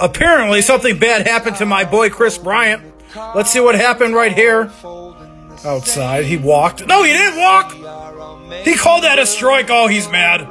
Apparently, something bad happened to my boy Chris Bryant. Let's see what happened right here. Outside, he walked. No, he didn't walk! He called that a strike. Oh, he's mad.